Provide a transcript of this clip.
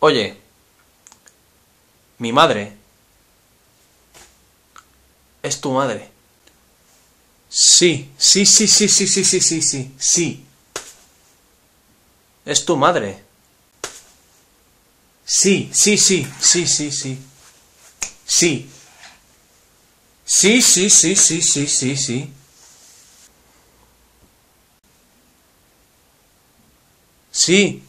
Oye, mi madre es tu madre. Sí, sí, sí, sí, sí, sí, sí, sí, sí, sí. Es tu madre. Sí, sí, sí, sí, sí, sí. Sí. Sí, sí, sí, sí, sí, sí, sí. Sí.